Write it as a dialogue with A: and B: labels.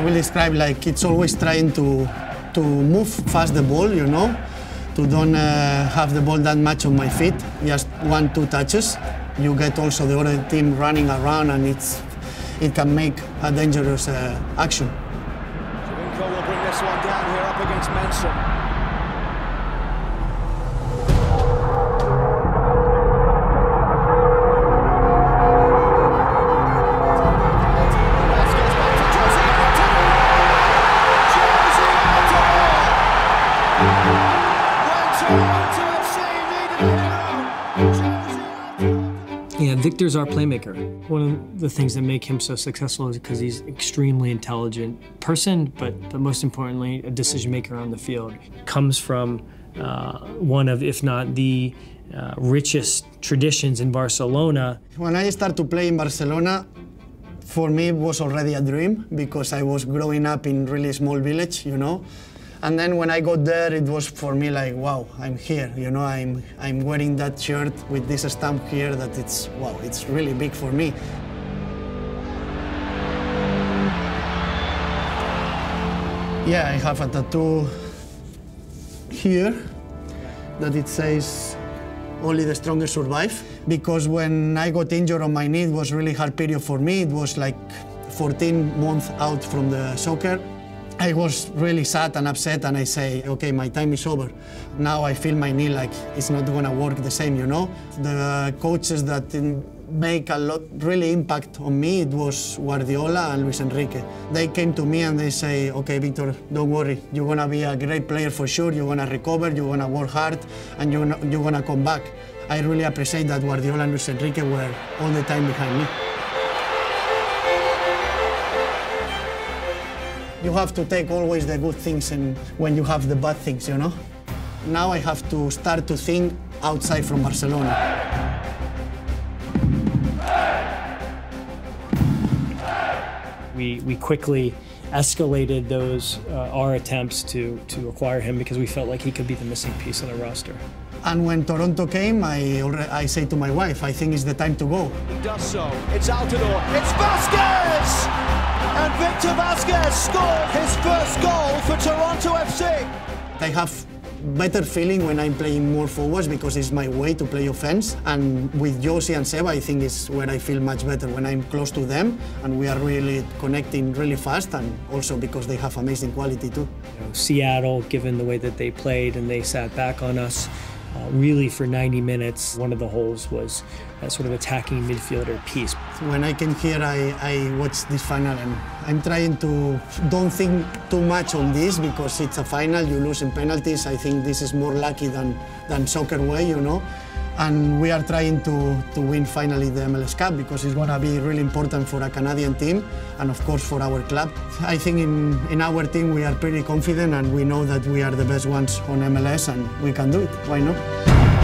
A: I will describe like it's always trying to to move fast the ball, you know, to don't uh, have the ball that much on my feet, just one two touches. You get also the other team running around, and it's it can make a dangerous uh, action.
B: Will bring this one down here up against Mensah.
C: Yeah, Victor's our playmaker. One of the things that make him so successful is because he's extremely intelligent person, but, but most importantly, a decision maker on the field. Comes from uh, one of, if not the uh, richest traditions in Barcelona.
A: When I started to play in Barcelona, for me it was already a dream because I was growing up in really small village, you know. And then when I got there, it was for me like, wow, I'm here, you know. I'm I'm wearing that shirt with this stamp here. That it's wow, it's really big for me. Yeah, I have a tattoo here that it says only the strongest survive because when I got injured on my knee it was really hard period for me it was like 14 months out from the soccer I was really sad and upset and I say okay my time is over. Now I feel my knee like it's not gonna work the same you know? The coaches that make a lot really impact on me it was Guardiola and Luis Enrique. They came to me and they say okay Victor don't worry. You're gonna be a great player for sure. You're gonna recover. You're gonna work hard and you're you're gonna come back. I really appreciate that Guardiola and Luis Enrique were all the time behind me you have to take always the good things and when you have the bad things you know now I have to start to think outside from Barcelona
C: We, we quickly escalated those, uh, our attempts to, to acquire him because we felt like he could be the missing piece on the roster.
A: And when Toronto came, I, I say to my wife, I think it's the time to go.
B: He does so. It's Altidore. It's Vazquez! And Victor Vazquez scored his first goal for Toronto FC.
A: I have better feeling when I'm playing more forwards because it's my way to play offense. And with Jozy and Seba, I think is where I feel much better when I'm close to them and we are really connecting really fast and also because they have amazing quality too.
C: You know, Seattle, given the way that they played and they sat back on us, uh, really for 90 minutes, one of the holes was that sort of attacking midfielder piece.
A: When I came here, I, I watched this final and I'm trying to don't think too much on this because it's a final, you lose in penalties. I think this is more lucky than, than soccer way, you know. And we are trying to, to win finally the MLS Cup because it's going to be really important for a Canadian team and of course for our club. I think in, in our team we are pretty confident and we know that we are the best ones on MLS and we can do it. Why not?